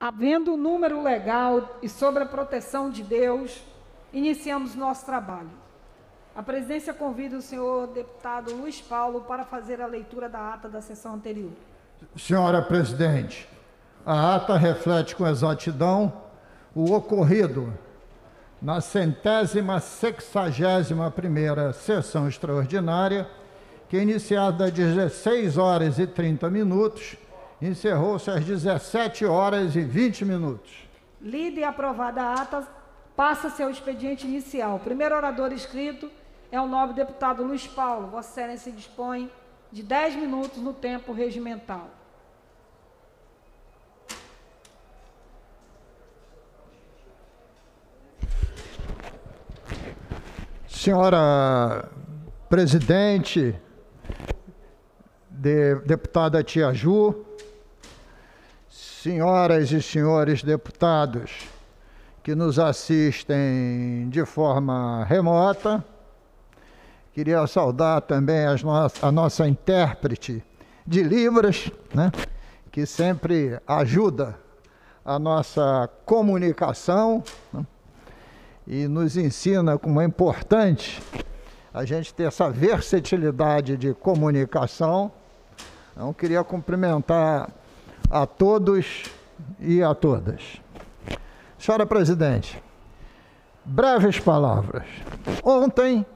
Havendo o número legal e sobre a proteção de Deus, iniciamos nosso trabalho. A presidência convida o senhor deputado Luiz Paulo para fazer a leitura da ata da sessão anterior. Senhora presidente, a ata reflete com exatidão o ocorrido na centésima sexagésima primeira sessão extraordinária, que iniciada às 16 horas e 30 minutos, encerrou-se às 17 horas e 20 minutos. Lida e aprovada a ata, passa-se ao expediente inicial. O primeiro orador inscrito é o nobre deputado Luiz Paulo. Vossa Excelência dispõe de 10 minutos no tempo regimental. Senhora presidente, de, deputada Tia Ju, senhoras e senhores deputados que nos assistem de forma remota, queria saudar também no a nossa intérprete de Libras, né, que sempre ajuda a nossa comunicação né, e nos ensina como é importante a gente ter essa versatilidade de comunicação. Então, queria cumprimentar a todos e a todas. Senhora Presidente, breves palavras. Ontem,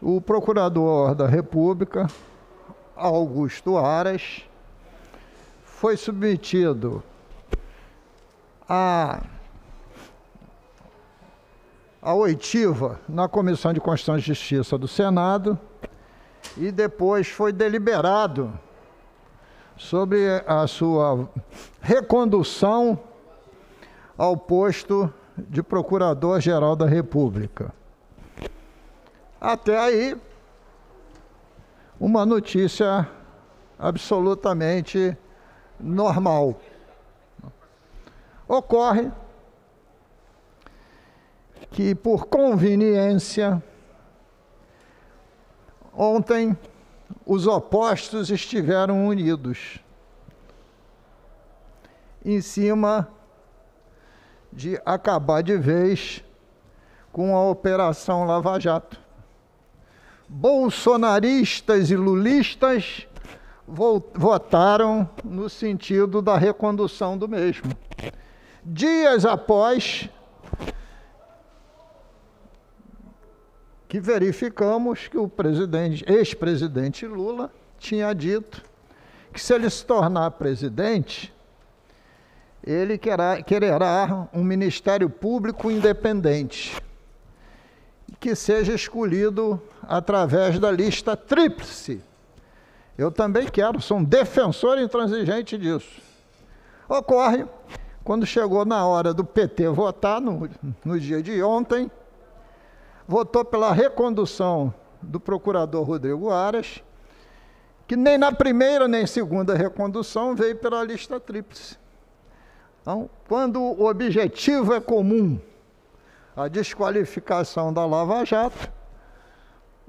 o Procurador da República, Augusto Aras, foi submetido a a oitiva na Comissão de Constituição e Justiça do Senado e depois foi deliberado sobre a sua recondução ao posto de Procurador-Geral da República. Até aí, uma notícia absolutamente normal. Ocorre que, por conveniência, ontem os opostos estiveram unidos em cima de acabar de vez com a Operação Lava Jato. Bolsonaristas e lulistas votaram no sentido da recondução do mesmo. Dias após que verificamos que o presidente, ex-presidente Lula tinha dito que se ele se tornar presidente, ele querá, quererá um Ministério Público independente, que seja escolhido através da lista tríplice. Eu também quero, sou um defensor intransigente disso. Ocorre, quando chegou na hora do PT votar, no, no dia de ontem, votou pela recondução do procurador Rodrigo Aras, que nem na primeira nem segunda recondução veio pela lista tríplice. Então, quando o objetivo é comum, a desqualificação da Lava Jato,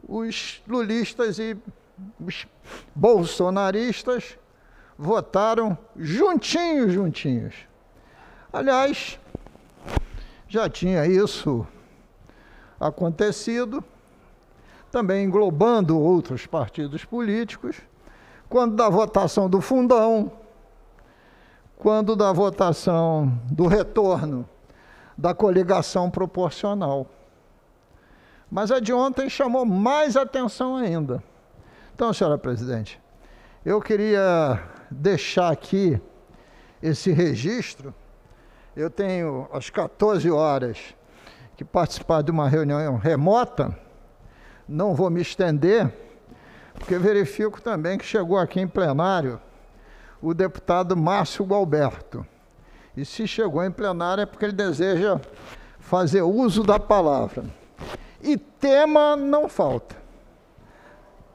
os lulistas e os bolsonaristas votaram juntinhos, juntinhos. Aliás, já tinha isso acontecido, também englobando outros partidos políticos, quando da votação do fundão, quando da votação do retorno da coligação proporcional. Mas a de ontem chamou mais atenção ainda. Então, senhora presidente, eu queria deixar aqui esse registro. Eu tenho às 14 horas que participar de uma reunião remota, não vou me estender, porque verifico também que chegou aqui em plenário o deputado Márcio Galberto. E se chegou em plenário é porque ele deseja fazer uso da palavra. E tema não falta,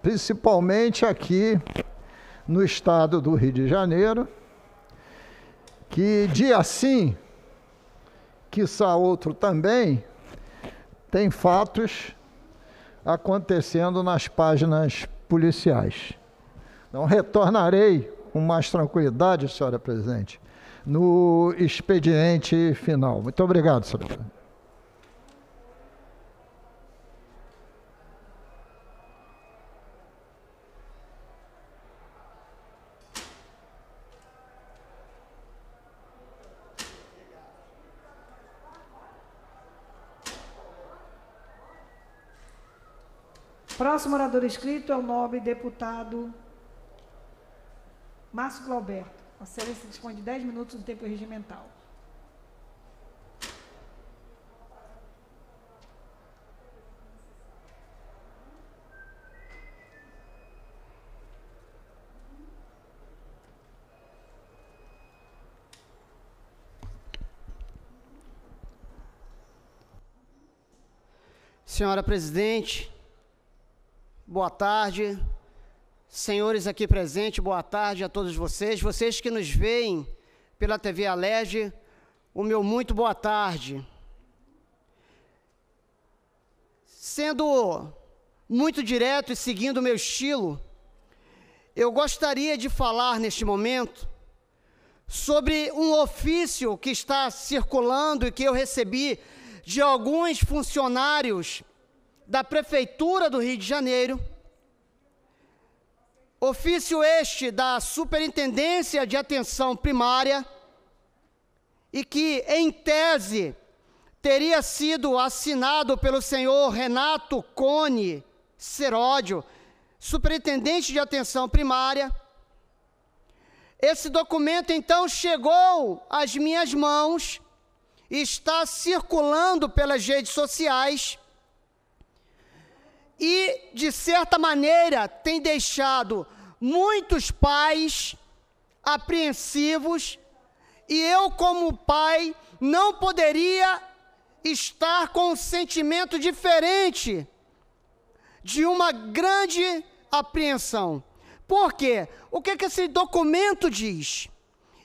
principalmente aqui no estado do Rio de Janeiro, que dia sim, quiçá outro também, tem fatos acontecendo nas páginas policiais. Então, retornarei com mais tranquilidade, senhora presidente, no expediente final. Muito obrigado, secretário. Próximo orador inscrito é o nobre deputado Márcio Glauberto. A excelência dispõe de 10 minutos do tempo regimental. Senhora presidente, boa tarde. Senhores aqui presentes, boa tarde a todos vocês. Vocês que nos veem pela TV Alege, o meu muito boa tarde. Sendo muito direto e seguindo o meu estilo, eu gostaria de falar neste momento sobre um ofício que está circulando e que eu recebi de alguns funcionários da Prefeitura do Rio de Janeiro, ofício este da Superintendência de Atenção Primária, e que, em tese, teria sido assinado pelo senhor Renato Cone Seródio, Superintendente de Atenção Primária. Esse documento, então, chegou às minhas mãos, está circulando pelas redes sociais e, de certa maneira, tem deixado muitos pais apreensivos, e eu, como pai, não poderia estar com um sentimento diferente de uma grande apreensão. Por quê? O que, que esse documento diz?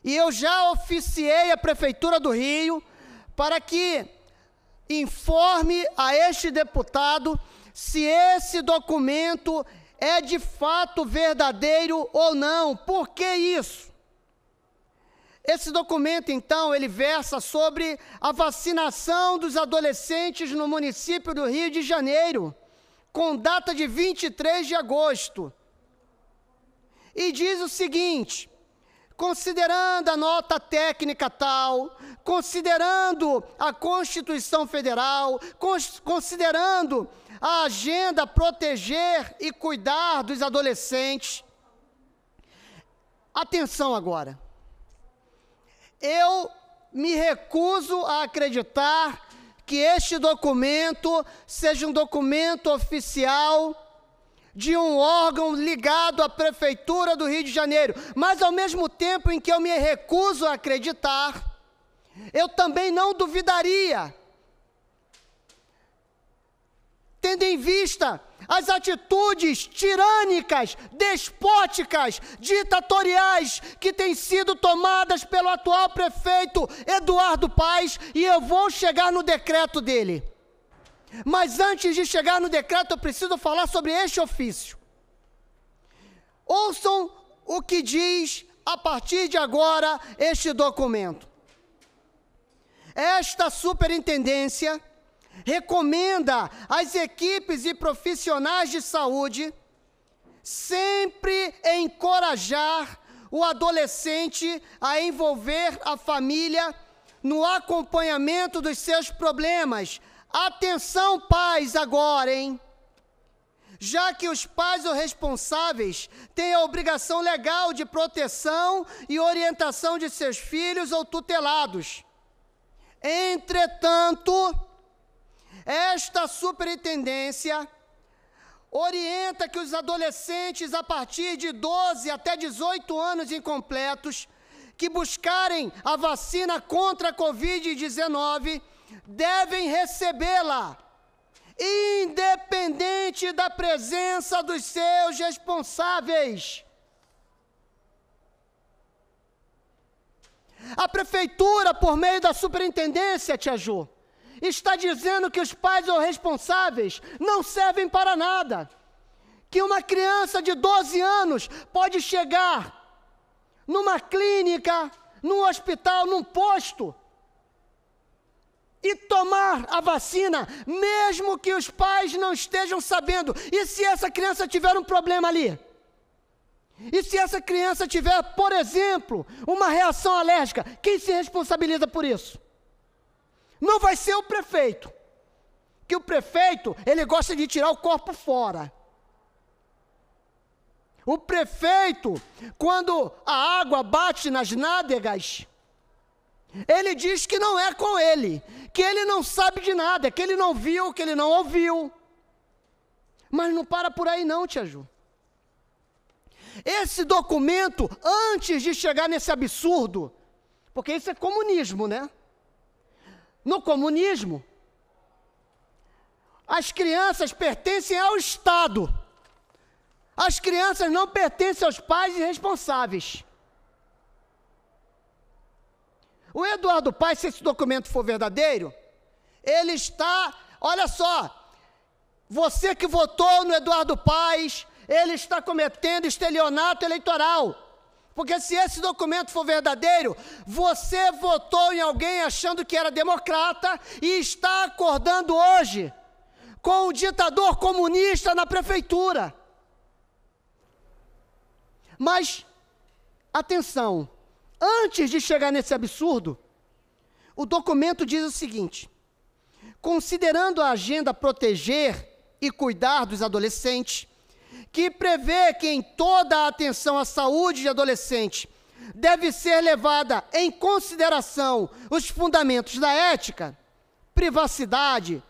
E eu já oficiei a Prefeitura do Rio para que informe a este deputado se esse documento é de fato verdadeiro ou não. Por que isso? Esse documento, então, ele versa sobre a vacinação dos adolescentes no município do Rio de Janeiro, com data de 23 de agosto. E diz o seguinte: considerando a nota técnica tal, considerando a Constituição Federal, considerando a agenda proteger e cuidar dos adolescentes. Atenção agora. Eu me recuso a acreditar que este documento seja um documento oficial de um órgão ligado à Prefeitura do Rio de Janeiro. Mas, ao mesmo tempo em que eu me recuso a acreditar, eu também não duvidaria tendo em vista as atitudes tirânicas, despóticas, ditatoriais que têm sido tomadas pelo atual prefeito Eduardo Paes, e eu vou chegar no decreto dele. Mas antes de chegar no decreto, eu preciso falar sobre este ofício. Ouçam o que diz a partir de agora este documento. Esta superintendência recomenda às equipes e profissionais de saúde sempre encorajar o adolescente a envolver a família no acompanhamento dos seus problemas. Atenção, pais, agora, hein? Já que os pais ou responsáveis têm a obrigação legal de proteção e orientação de seus filhos ou tutelados. Entretanto, esta superintendência orienta que os adolescentes a partir de 12 até 18 anos incompletos que buscarem a vacina contra a Covid-19 devem recebê-la, independente da presença dos seus responsáveis. A prefeitura, por meio da superintendência, Tia Ju, está dizendo que os pais ou responsáveis não servem para nada. Que uma criança de 12 anos pode chegar numa clínica, num hospital, num posto, e tomar a vacina, mesmo que os pais não estejam sabendo. E se essa criança tiver um problema ali? E se essa criança tiver, por exemplo, uma reação alérgica, quem se responsabiliza por isso? Não vai ser o prefeito. Que o prefeito, ele gosta de tirar o corpo fora. O prefeito, quando a água bate nas nádegas, ele diz que não é com ele, que ele não sabe de nada, que ele não viu, que ele não ouviu. Mas não para por aí não, tia Ju. Esse documento, antes de chegar nesse absurdo, porque isso é comunismo, né? No comunismo, as crianças pertencem ao Estado. As crianças não pertencem aos pais irresponsáveis. O Eduardo Paes, se esse documento for verdadeiro, ele está, olha só, você que votou no Eduardo Paes, ele está cometendo estelionato eleitoral. Porque se esse documento for verdadeiro, você votou em alguém achando que era democrata e está acordando hoje com o ditador comunista na prefeitura. Mas, atenção, antes de chegar nesse absurdo, o documento diz o seguinte: considerando a agenda proteger e cuidar dos adolescentes, que prevê que em toda a atenção à saúde de adolescente deve ser levada em consideração os fundamentos da ética, privacidade,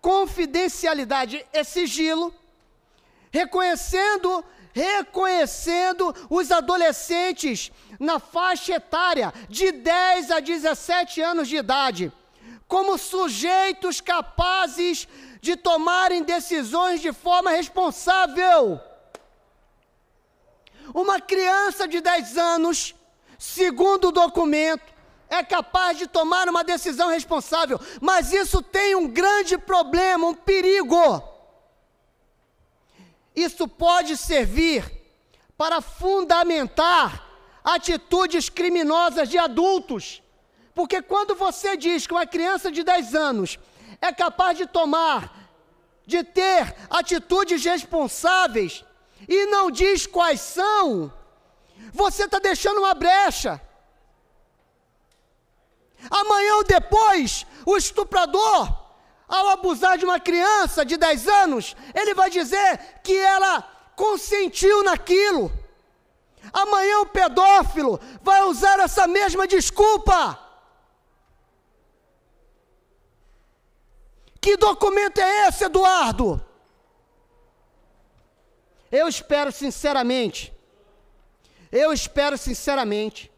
confidencialidade e sigilo, reconhecendo reconhecendo os adolescentes na faixa etária de 10 a 17 anos de idade como sujeitos capazes de tomarem decisões de forma responsável. Uma criança de 10 anos, segundo o documento, é capaz de tomar uma decisão responsável, mas isso tem um grande problema, um perigo. Isso pode servir para fundamentar atitudes criminosas de adultos. Porque quando você diz que uma criança de 10 anos é capaz de tomar, de ter atitudes responsáveis, e não diz quais são, você está deixando uma brecha. Amanhã ou depois, o estuprador, ao abusar de uma criança de 10 anos, ele vai dizer que ela consentiu naquilo. Amanhã o pedófilo vai usar essa mesma desculpa. Que documento é esse, Eduardo? Eu espero sinceramente, eu espero sinceramente,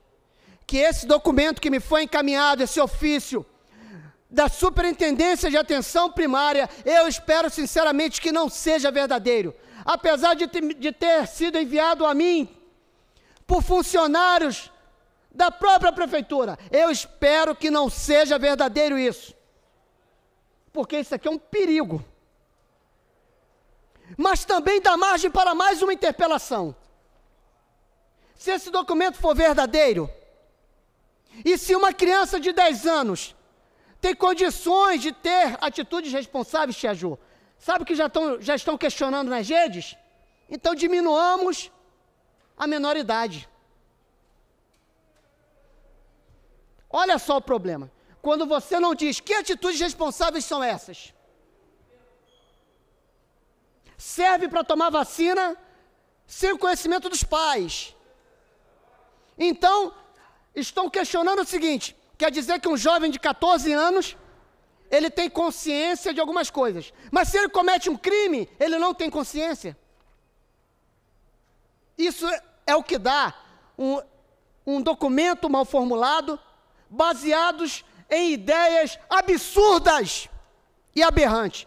que esse documento que me foi encaminhado, esse ofício, da Superintendência de Atenção Primária, eu espero sinceramente que não seja verdadeiro. Apesar de ter, sido enviado a mim por funcionários da própria prefeitura, eu espero que não seja verdadeiro isso. Porque isso aqui é um perigo mas também dá margem para mais uma interpelação. Se esse documento for verdadeiro, e se uma criança de 10 anos tem condições de ter atitudes responsáveis, Tia Ju, sabe que já, estão, já estão questionando nas redes? Então diminuamos a menoridade. Olha só o problema. Quando você não diz que atitudes responsáveis são essas, serve para tomar vacina sem o conhecimento dos pais. Então, estão questionando o seguinte: quer dizer que um jovem de 14 anos ele tem consciência de algumas coisas, mas se ele comete um crime, ele não tem consciência. Isso é o que dá um, um documento mal formulado, baseados em ideias absurdas e aberrantes.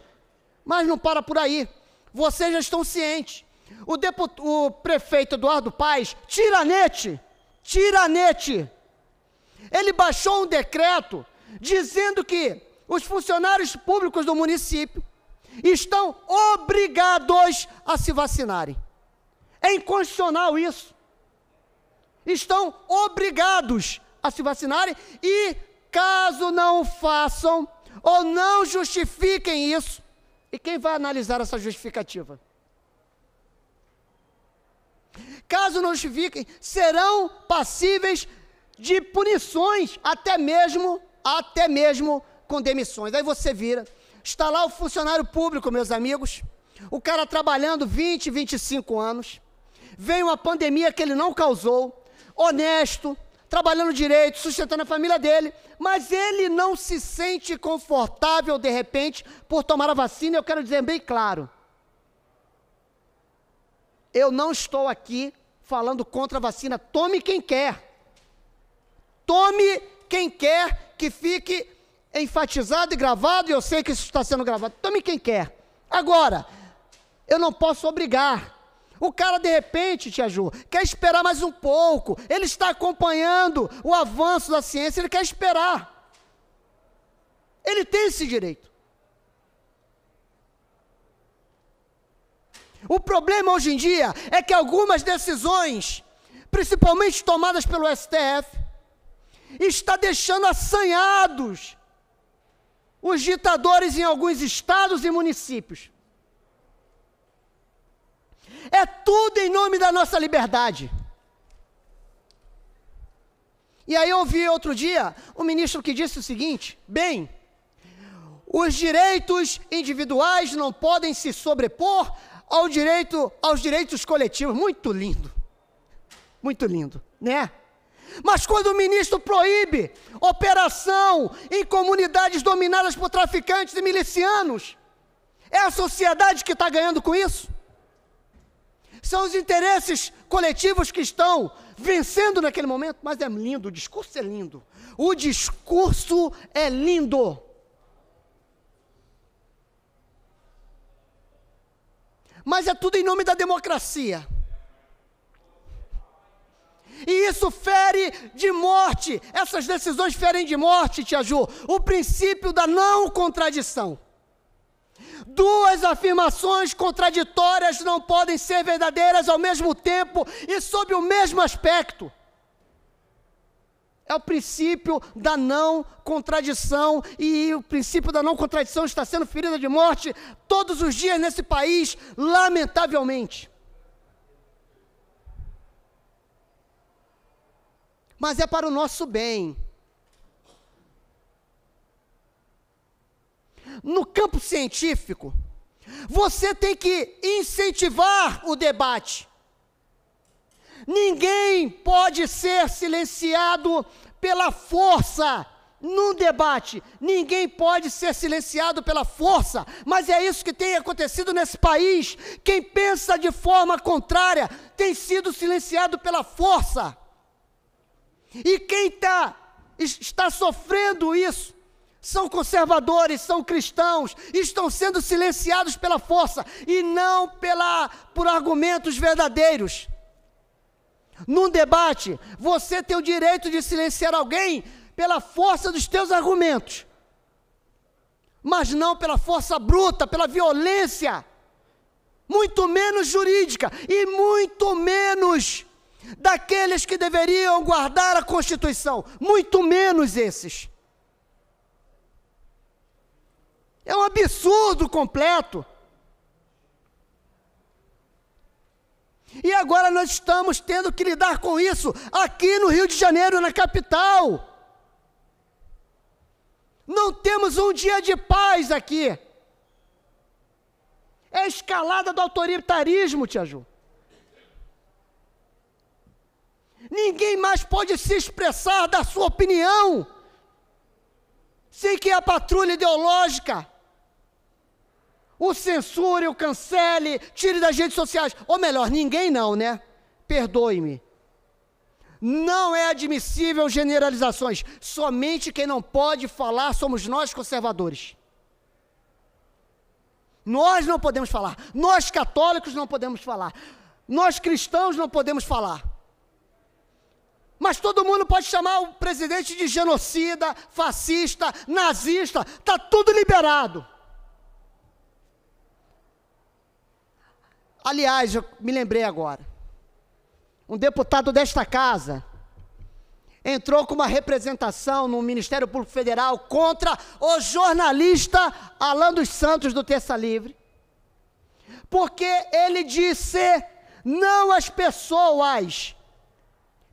Mas não para por aí. Vocês já estão cientes. O, o prefeito Eduardo Paes, tiranete, tiranete, ele baixou um decreto dizendo que os funcionários públicos do município estão obrigados a se vacinarem. É inconstitucional isso. Estão obrigados a se vacinarem e, caso não façam ou não justifiquem isso, e quem vai analisar essa justificativa? Caso não justifiquem, serão passíveis de punições, até mesmo, até mesmo com demissões. Aí você vira, está lá o funcionário público, meus amigos, o cara trabalhando 20, 25 anos, vem uma pandemia que ele não causou, honesto, trabalhando direito, sustentando a família dele, mas ele não se sente confortável de repente por tomar a vacina. Eu quero dizer bem claro: eu não estou aqui falando contra a vacina. Tome quem quer. Tome quem quer que fique enfatizado e gravado, e eu sei que isso está sendo gravado. Tome quem quer. Agora, eu não posso obrigar. O cara, de repente, Tia Ju, quer esperar mais um pouco. Ele está acompanhando o avanço da ciência, ele quer esperar. Ele tem esse direito. O problema hoje em dia é que algumas decisões, principalmente tomadas pelo STF, está deixando assanhados os ditadores em alguns estados e municípios. É tudo em nome da nossa liberdade. E aí eu ouvi outro dia um ministro que disse o seguinte: bem, os direitos individuais não podem se sobrepor ao direito, aos direitos coletivos. Muito lindo. Muito lindo, né? Mas quando o ministro proíbe operação em comunidades dominadas por traficantes e milicianos, é a sociedade que está ganhando com isso? São os interesses coletivos que estão vencendo naquele momento? Mas é lindo, o discurso é lindo. O discurso é lindo. mas é tudo em nome da democracia. E isso fere de morte, essas decisões ferem de morte, Tia Ju, o princípio da não contradição. Duas afirmações contraditórias não podem ser verdadeiras ao mesmo tempo e sob o mesmo aspecto. É o princípio da não contradição, e o princípio da não contradição está sendo ferida de morte todos os dias nesse país, lamentavelmente. Mas é para o nosso bem. No campo científico, você tem que incentivar o debate. Ninguém pode ser silenciado pela força num debate. Ninguém pode ser silenciado pela força, mas é isso que tem acontecido nesse país. Quem pensa de forma contrária tem sido silenciado pela força. E quem tá, está sofrendo isso são conservadores, são cristãos, estão sendo silenciados pela força e não pela, por argumentos verdadeiros. Num debate, você tem o direito de silenciar alguém pela força dos teus argumentos, mas não pela força bruta, pela violência, muito menos jurídica e muito menos daqueles que deveriam guardar a Constituição, muito menos esses. É um absurdo completo. E agora nós estamos tendo que lidar com isso aqui no Rio de Janeiro, na capital. Não temos um dia de paz aqui. É a escalada do autoritarismo, Tia Ju. Ninguém mais pode se expressar da sua opinião sem que a patrulha ideológica o censure, o cancele, tire das redes sociais. Ou melhor, ninguém não, né? Perdoe-me. Não é admissível generalizações. Somente quem não pode falar somos nós conservadores. Nós não podemos falar. Nós católicos não podemos falar. Nós cristãos não podemos falar. Mas todo mundo pode chamar o presidente de genocida, fascista, nazista, está tudo liberado. Aliás, eu me lembrei agora. Um deputado desta casa, entrou com uma representação no Ministério Público Federal contra o jornalista Alan dos Santos do Terça Livre, porque ele disse não às pessoas.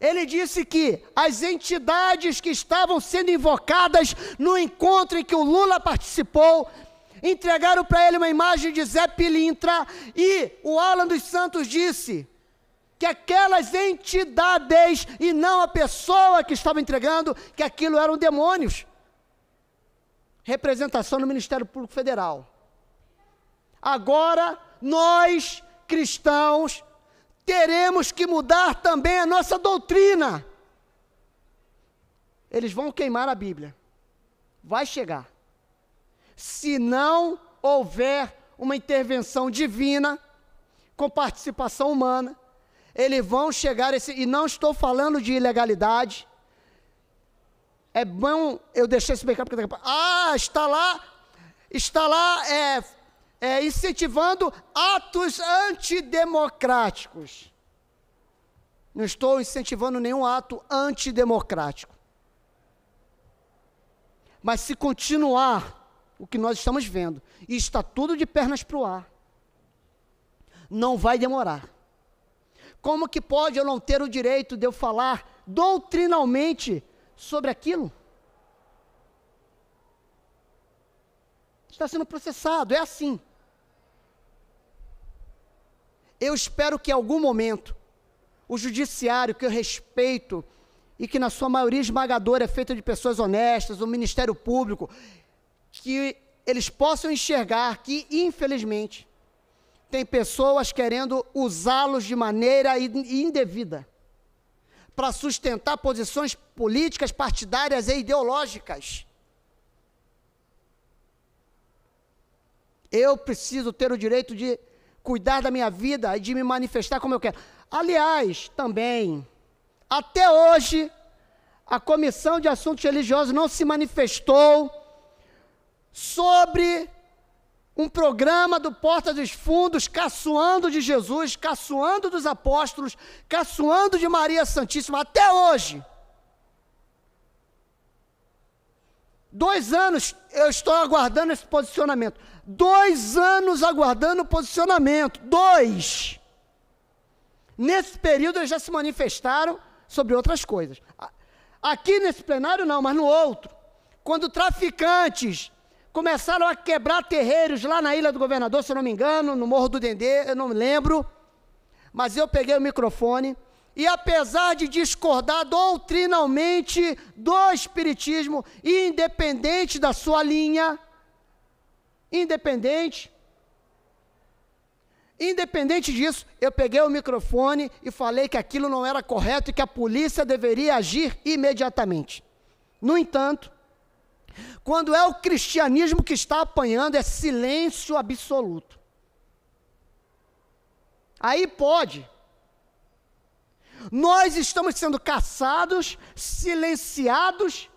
Ele disse que as entidades que estavam sendo invocadas no encontro em que o Lula participou entregaram para ele uma imagem de Zé Pilintra e o Alan dos Santos disse que aquelas entidades e não a pessoa que estava entregando, que aquilo eram demônios. Representação no Ministério Público Federal. Agora, nós, cristãos, teremos que mudar também a nossa doutrina. Eles vão queimar a Bíblia. Vai chegar. Se não houver uma intervenção divina, com participação humana, eles vão chegar esse, e não estou falando de ilegalidade. É bom eu deixar esse claro, porque ah, está lá, está lá é, é, incentivando atos antidemocráticos. Não estou incentivando nenhum ato antidemocrático. Mas se continuar o que nós estamos vendo, e está tudo de pernas para o ar, não vai demorar. Como que pode eu não ter o direito de eu falar doutrinalmente sobre aquilo? Está sendo processado, é assim. Eu espero que em algum momento o judiciário, que eu respeito e que na sua maioria esmagadora é feito de pessoas honestas, o Ministério Público, que eles possam enxergar que, infelizmente, tem pessoas querendo usá-los de maneira indevida para sustentar posições políticas, partidárias e ideológicas. Eu preciso ter o direito de cuidar da minha vida e de me manifestar como eu quero. Aliás, também, até hoje, a Comissão de Assuntos Religiosos não se manifestou sobre um programa do Porta dos Fundos, caçoando de Jesus, caçoando dos apóstolos, caçoando de Maria Santíssima, até hoje. Dois anos eu estou aguardando esse posicionamento. Dois anos aguardando o posicionamento. Dois. Nesse período eles já se manifestaram sobre outras coisas. Aqui nesse plenário não, mas no outro. Quando traficantes começaram a quebrar terreiros lá na Ilha do Governador, se eu não me engano, no Morro do Dendê, eu não me lembro. Mas eu peguei o microfone e apesar de discordar doutrinalmente do Espiritismo, independente da sua linha, independente, independente disso, eu peguei o microfone e falei que aquilo não era correto e que a polícia deveria agir imediatamente. No entanto, quando é o cristianismo que está apanhando, é silêncio absoluto. Aí pode. Nós estamos sendo caçados, silenciados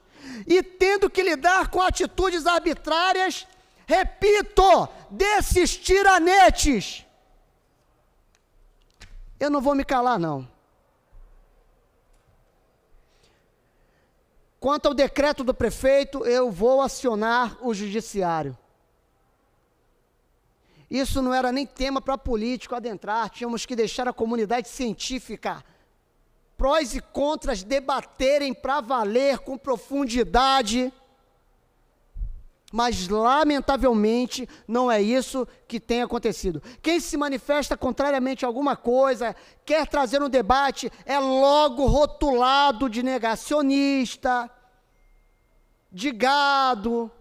e tendo que lidar com atitudes arbitrárias, repito, desses tiranetes. Eu não vou me calar, não. Quanto ao decreto do prefeito, eu vou acionar o judiciário. Isso não era nem tema para político adentrar, tínhamos que deixar a comunidade científica, prós e contras, debaterem para valer com profundidade. Mas, lamentavelmente, não é isso que tem acontecido. Quem se manifesta contrariamente a alguma coisa, quer trazer um debate, é logo rotulado de negacionista, de gado.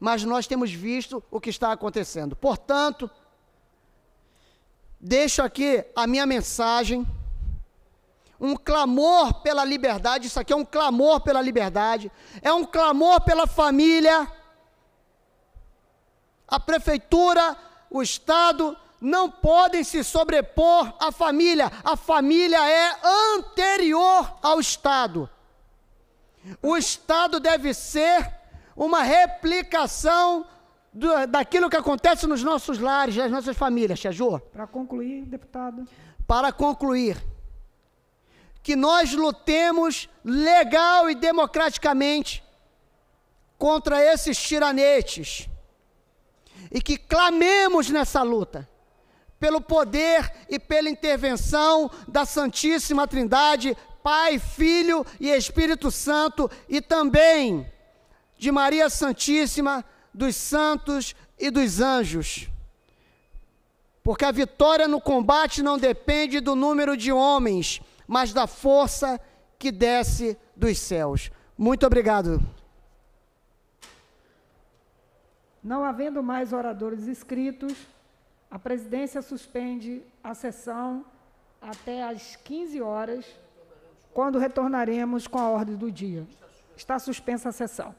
Mas nós temos visto o que está acontecendo. Portanto, deixo aqui a minha mensagem um clamor pela liberdade. Isso aqui é um clamor pela liberdade, é um clamor pela família. A prefeitura, o Estado não podem se sobrepor à família. A família é anterior ao Estado. O Estado deve ser uma replicação do, daquilo que acontece nos nossos lares, nas nossas famílias, Chajô. Para concluir, deputado. Para concluir, que nós lutemos legal e democraticamente contra esses tiranetes e que clamemos nessa luta pelo poder e pela intervenção da Santíssima Trindade, Pai, Filho e Espírito Santo, e também de Maria Santíssima, dos santos e dos anjos. Porque a vitória no combate não depende do número de homens, mas da força que desce dos céus. Muito obrigado. Não havendo mais oradores inscritos, a presidência suspende a sessão até às 15 horas, quando retornaremos com a ordem do dia. Está suspensa a sessão.